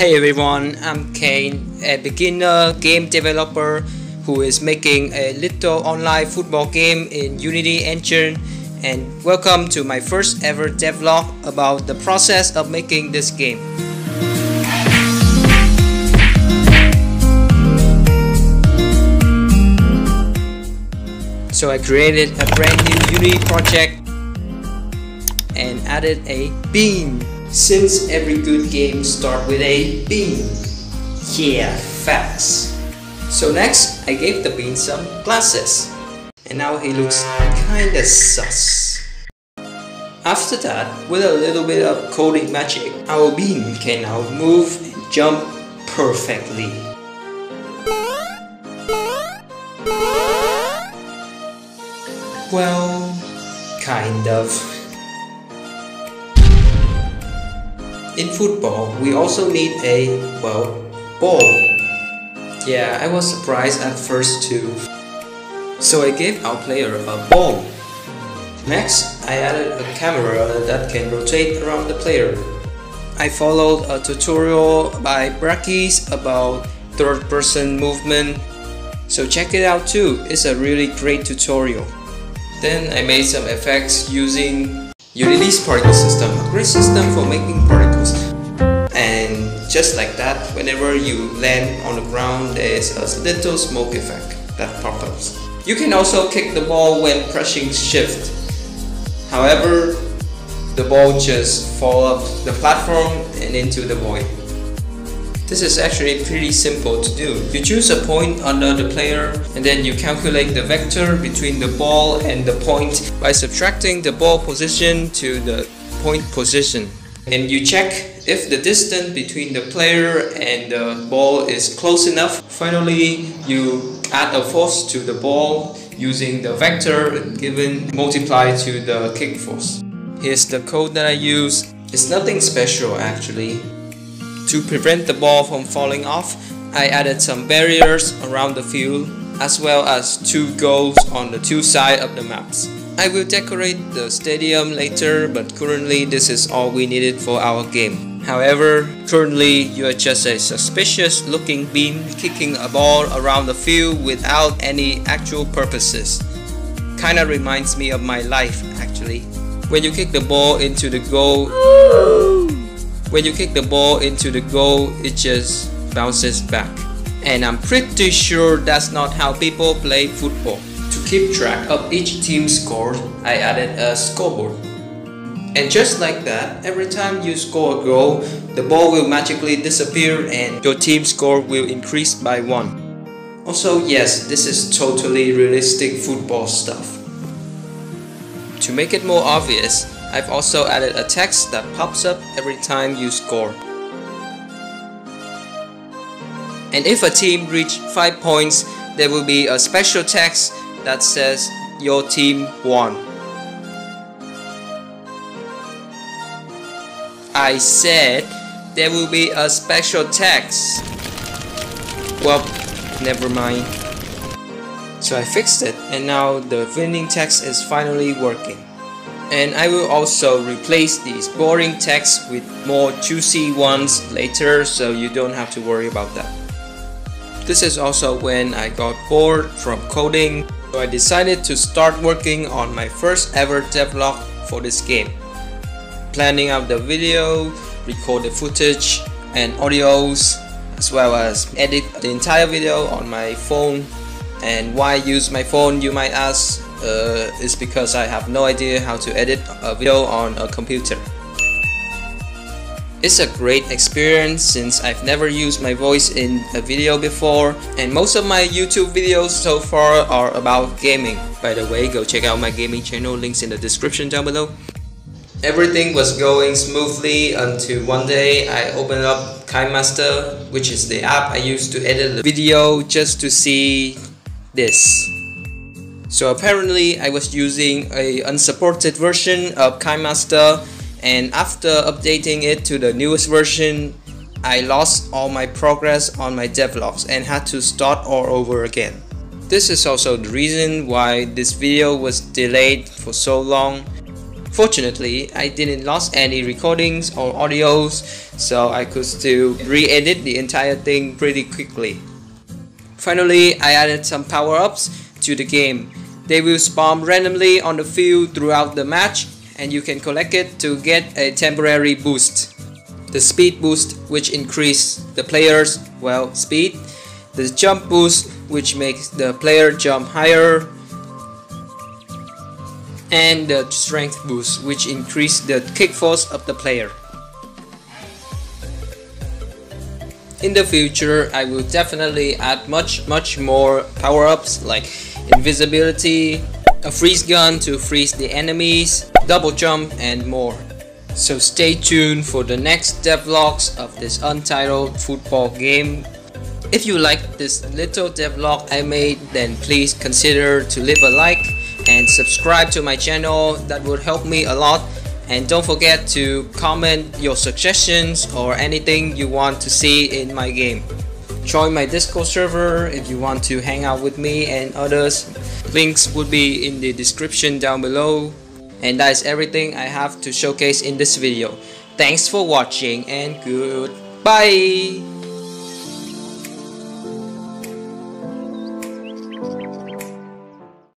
Hey everyone, I'm Kane, a beginner game developer who is making a little online football game in Unity Engine. And welcome to my first ever devlog about the process of making this game. So I created a brand new Unity project and added a beam since every good game start with a bean. Yeah, facts. So next, I gave the bean some glasses. And now he looks kinda sus. After that, with a little bit of coding magic, our bean can now move and jump perfectly. Well, kind of. In football, we also need a, well, ball. Yeah, I was surprised at first too. So I gave our player a ball. Next, I added a camera that can rotate around the player. I followed a tutorial by Brackeys about third person movement. So check it out too, it's a really great tutorial. Then I made some effects using Unity's particle system, a great system for making particles. And just like that, whenever you land on the ground, there is a little smoke effect that pops up. You can also kick the ball when pressing shift. However, the ball just fall off the platform and into the void. This is actually pretty simple to do. You choose a point under the player and then you calculate the vector between the ball and the point by subtracting the ball position to the point position. And you check if the distance between the player and the ball is close enough. Finally, you add a force to the ball using the vector given multiplied to the kick force. Here's the code that I use. It's nothing special actually. To prevent the ball from falling off, I added some barriers around the field as well as two goals on the two sides of the maps. I will decorate the stadium later but currently this is all we needed for our game. However, currently you are just a suspicious looking beam kicking a ball around the field without any actual purposes. Kinda reminds me of my life actually. When you kick the ball into the goal when you kick the ball into the goal, it just bounces back. And I'm pretty sure that's not how people play football. To keep track of each team's score, I added a scoreboard. And just like that, every time you score a goal, the ball will magically disappear and your team score will increase by 1. Also, yes, this is totally realistic football stuff. To make it more obvious, I've also added a text that pops up every time you score. And if a team reach 5 points, there will be a special text that says your team won. I said there will be a special text. Well, never mind. So I fixed it and now the winning text is finally working. And I will also replace these boring texts with more juicy ones later so you don't have to worry about that. This is also when I got bored from coding, so I decided to start working on my first ever devlog for this game. Planning out the video, record the footage and audios, as well as edit the entire video on my phone. And why use my phone you might ask? Uh, is because I have no idea how to edit a video on a computer. It's a great experience since I've never used my voice in a video before and most of my YouTube videos so far are about gaming. By the way, go check out my gaming channel, links in the description down below. Everything was going smoothly until one day I opened up KineMaster, which is the app I use to edit the video just to see this. So apparently I was using a unsupported version of KineMaster and after updating it to the newest version I lost all my progress on my devlogs and had to start all over again. This is also the reason why this video was delayed for so long. Fortunately, I didn't lost any recordings or audios, so I could still re-edit the entire thing pretty quickly. Finally, I added some power-ups to the game. They will spawn randomly on the field throughout the match and you can collect it to get a temporary boost. The speed boost which increase the player's well speed, the jump boost which makes the player jump higher and the strength boost which increase the kick force of the player. In the future, I will definitely add much much more power-ups like invisibility, a freeze gun to freeze the enemies, double jump and more. So stay tuned for the next devlogs of this untitled football game. If you like this little devlog I made then please consider to leave a like and subscribe to my channel that would help me a lot and don't forget to comment your suggestions or anything you want to see in my game. Join my Discord server if you want to hang out with me and others. Links would be in the description down below. And that is everything I have to showcase in this video. Thanks for watching and goodbye!